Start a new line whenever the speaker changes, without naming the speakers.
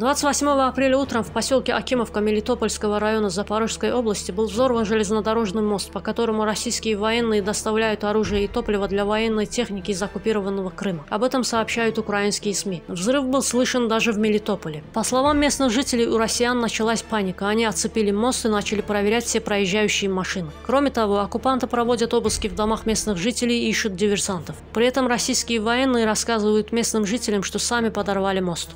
28 апреля утром в поселке Акимовка Мелитопольского района Запорожской области был взорван железнодорожный мост, по которому российские военные доставляют оружие и топливо для военной техники из оккупированного Крыма. Об этом сообщают украинские СМИ. Взрыв был слышен даже в Мелитополе. По словам местных жителей, у россиян началась паника. Они оцепили мост и начали проверять все проезжающие машины. Кроме того, оккупанты проводят обыски в домах местных жителей и ищут диверсантов. При этом российские военные рассказывают местным жителям, что сами подорвали мост.